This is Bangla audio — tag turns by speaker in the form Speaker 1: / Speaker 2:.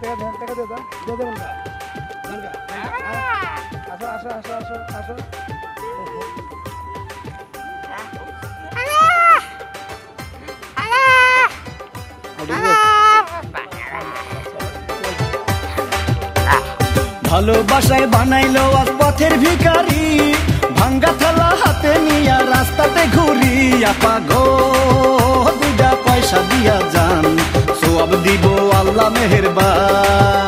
Speaker 1: টাকা দেন টাকা দিয়ে দাও দিয়ে দেবেন দেন আসো আসো আসো আসো আসো।
Speaker 2: ভালোবাসায় বানাইলো আজ পথের ভিখারি, ভাঙ্গা থালা হাতে নিয়া রাস্তাতে ঘুরি আপা গো দুইটা পয়সা দিয়া मेहरबान।